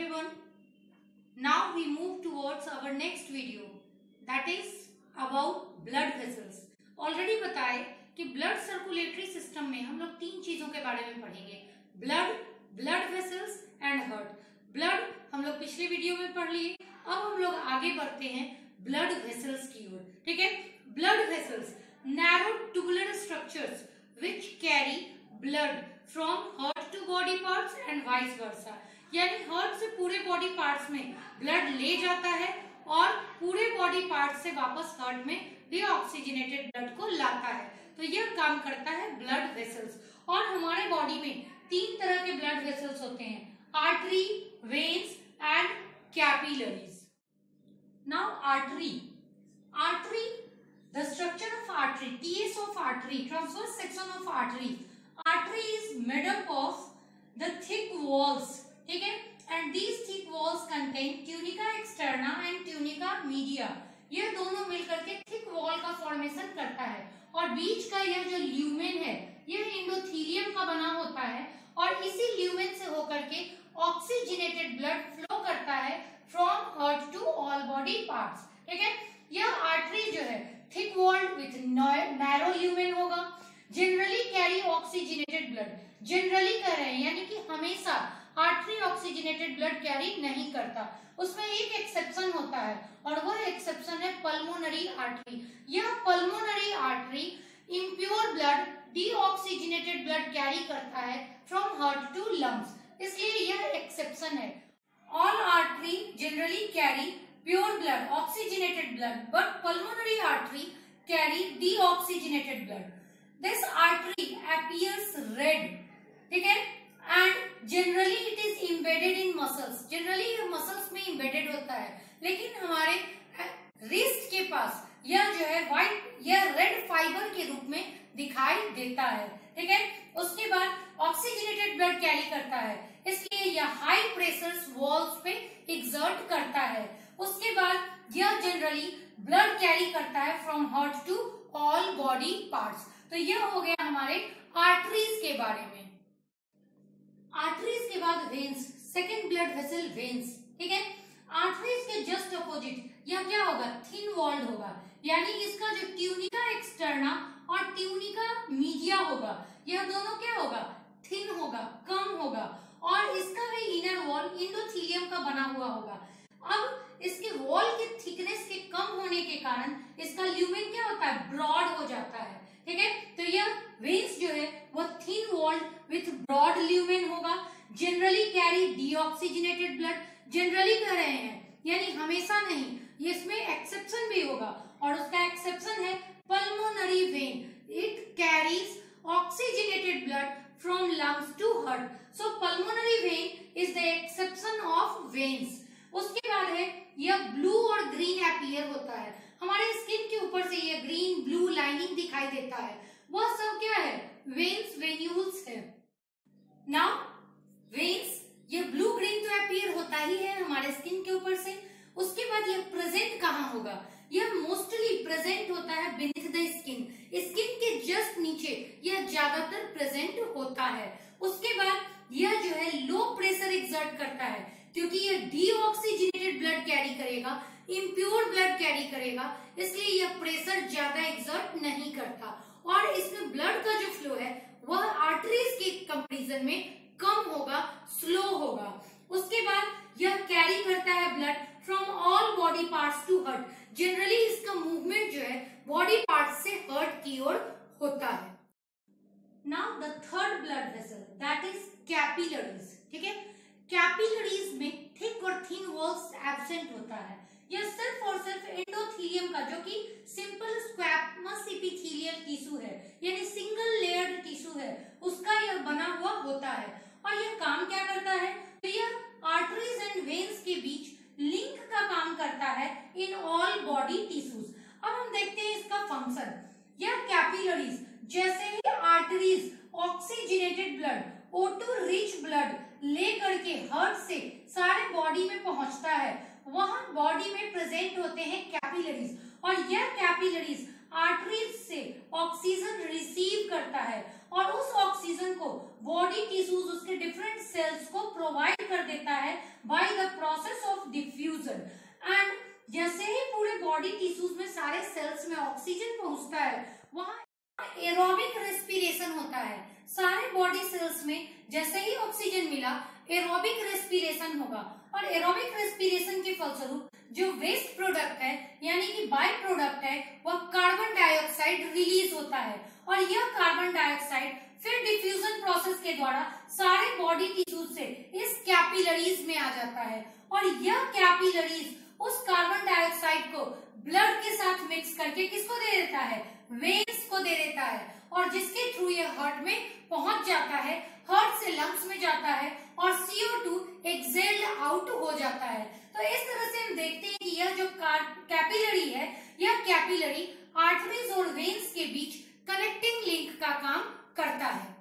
everyone. Now we move towards our next video. That is about blood vessels. Already बताए कि blood circulatory system में हम लोग तीन चीज़ों के बारे में पढ़ेंगे. Blood blood vessels and heart blood हम लोग पिछले वीडियो में पढ़ लिए. अब हम लोग आगे बढ़ते हैं ब्लड वेसल्स की ओर. ठीक है? Blood vessels narrow tubular structures which carry blood from heart to body parts and vice versa यानी हार्ट से पूरे बॉडी पार्ट्स में ब्लड ले जाता है और पूरे बॉडी पार्ट से वापस हार्ट में डीऑक्सीजनेटेड ब्लड को लाता है। तो यह काम करता है ब्लड वेसल्स और हमारे बॉडी में तीन तरह के ब्लड वेसल्स होते हैं artery veins and capillaries now artery artery the structure of artery TS of artery transverse section of artery artery is made up of the thick walls ठीक है? And these thick walls contain tunica externa and tunica media ये दोनों मिलकर के thick wall का formation करता है। और बीच का यह जो ल्यूमेन है, यह इंडोथीलियम का बना होता है। और इसी ल्यूमेन से होकर के ऑक्सीजनेटेड ब्लड फ्लो करता है from heart to all body parts ठीक है? यह आर्टरी जो है thick walled with narrow lumen होगा। Generally carry oxygenated blood generally कह रहे हैं, यानी कि हमेशा आर्टरी ऑक्सीजनेटेड ब्लड कैरी नहीं करता। उसमें एक एक्सेप्शन होता है, और वह एक्सेप्शन है पल्मोनरी आर्टरी यह pulmonary artery impure blood deoxygenated blood carry करता है फ्रॉम हार्ट टू लंग्स इसलिए यह एक्सेप्शन है। All artery generally carry pure blood oxygenated blood but pulmonary artery carry deoxygenated blood this artery appears red ठीक है? And generally it is embedded in muscles generally ये muscles में embedded होता है. लेकिन हमारे रिस्ट के पास यह जो है व्हाइट यह रेड फाइबर के रूप में दिखाई देता है. ठीक है? उसके बाद ऑक्सीजनेटेड ब्लड कैरी करता है. इसलिए यह हाई प्रेशर वॉल्स पे एग्जर्ट करता है. उसके बाद यह जनरली ब्लड कैरी करता है from heart to all body parts तो यह हो गया हमारे आर्टरीज के बारे में. आर्टरीज के बाद veins second blood vessel veins ठीक है? आर्टरीज के जस्ट अपोजिट यह क्या होगा? थिन वॉल्ड होगा। यानी इसका जो ट्यूनिका एक्सटर्ना और ट्यूनिका मीडिया होगा, यह दोनों क्या होगा? थिन होगा, कम होगा। और इसका भी इनर वॉल इंडोथीलियम का बना हुआ होगा। अब इसके वॉल के थिकनेस के कम होने के कारण इसका ल्यूमेन क्या होता है? ब्रॉड हो जाता है, ठीक है? तो यह वेन्स जो है, वो thin walled with broad lumen होगा। Generally carry deoxygenated blood generally कह रहे हैं, यानी हमेशा नहीं इसमें एक्सेप्शन भी होगा और उसका एक्सेप्शन है pulmonary vein it carries oxygenated blood from lungs to heart so pulmonary vein is the exception of veins उसके बाद है, यह ब्लू और ग्रीन एपियर होता है। हमारे स्किन के ऊपर से यह ग्रीन ब्लू लाइनिंग दिखाई देता है। वह सब क्या है? वेन्स वेन्यूल्स है। नाउ वेन्स ये ब्लू ग्रीन तो अपियर होता ही है हमारे स्किन के ऊपर से। उसके बाद ये प्रेजेंट कहाँ होगा? यह मोस्टली प्रेजेंट होता है बिनिथ द स्किन स्किन के जस्ट नीचे यह ज़्यादातर प्रेजेंट होता है। उसके बाद यह जो है लो प्रेशर एग्जर्ट करता है, क्योंकि यह डीऑक्सीजनेटेड ब्लड कैरी करेगा इम्प्योर ब्लड कैरी करेगा, इसलिए यह प्रेशर ज़्यादा एग्जर्ट नहीं करता। और इसमें ब्लड का जो फ्लो है वह आर्टरीज के कंपेरिजन में कम होगा स्लो होगा। उसके बाद यह कैरी करता है blood from all body parts to heart generally इसका मूवमेंट जो है बॉडी पार्ट से हर्ट की ओर होता है। Now the third blood vessel that is capillaries ठीक है? कैपिलरीज में थिक और थिन वॉल्स एबसेंट होता है। यह सिर्फ़ और सिर्फ़ एंडोथीलियम का, जो कि सिंपल स्क्वैमस इपिथेलियल टिश्यू है, यानी सिंगल लेयर्ड टिश्यू है, उसका यह बना हुआ होता है। और यह काम क्या करता है? तो यह आर्टरीज एंड वेन्स के बीच लिंक का काम करता है इन ऑल बॉडी टिश्यूज अब हम देखते हैं इसका फ़ंक्शन यह कैपिलरीज जैसे ही arteries oxygenated blood O two rich blood ले करके हर्ट से सारे बॉडी में पहुँचता है वहाँ बॉडी में प्रेजेंट होते हैं कैपिलरीज और यह कैपिलरीज आर्टरीज से ऑक्सीजन रिसीव करता है और उस ऑक्सीजन को बॉडी टिश्यूज उसके डिफरेंट सेल्स को प्रोवाइड कर देता है by the process of diffusion and जैसे ही पूरे बॉडी टिश्यूज में सारे सेल्स में ऑक्सीजन पहुँचता है, वहाँ एरोबिक रेस्पिरेशन होता है. सारे बॉडी सेल्स में जैसे ही ऑक्सीजन मिला एरोबिक रेस्पिरेशन होगा। और एरोबिक रेस्पिरेशन के फलस्वरूप जो वेस्ट प्रोडक्ट है, यानी कि बाय प्रोडक्ट है, वह कार्बन डाइऑक्साइड रिलीज़ होता है। और यह कार्बन डाइऑक्साइड फिर डिफ्यूजन प्रोसेस के द्वारा सारे बॉडी टिश्यूज से इस कैपिलरीज में आ जाता है। और यह कैपिलरीज उस कार्बन डाइऑक्साइड को ब्लड के साथ मिक्स करके किसको दे देता है? वेन्स को दे देता है। और जिसके थ्रू ये हार्ट में पहुँच जाता है हार्ट से लंग्स में जाता है और CO2 एक्सेल्ड आउट हो जाता है। तो इस तरह से हम देखते हैं कि यह जो कैपिलरी है, यह कैपिलरी आर्टरीज और वेन्स के बीच कनेक्टिंग लिंक का काम करता है।